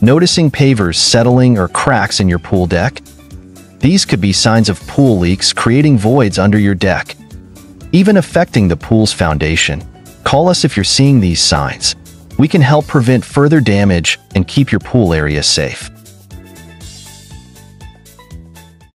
Noticing pavers settling or cracks in your pool deck? These could be signs of pool leaks creating voids under your deck, even affecting the pool's foundation. Call us if you're seeing these signs. We can help prevent further damage and keep your pool area safe.